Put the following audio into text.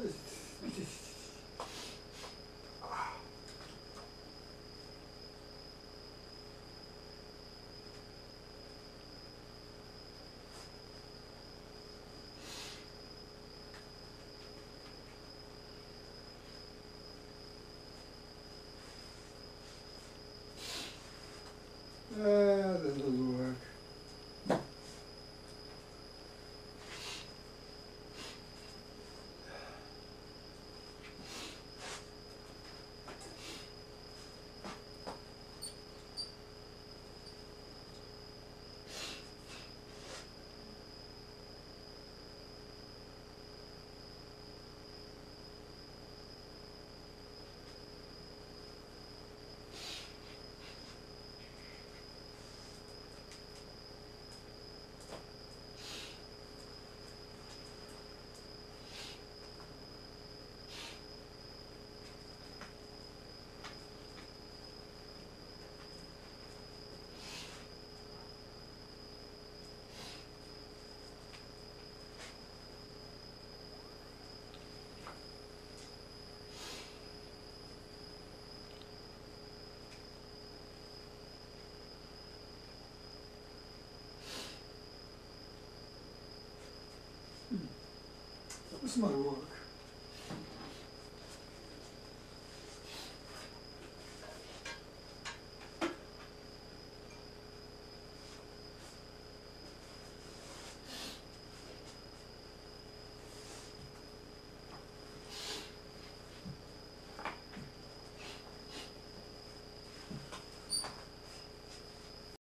에, This might work.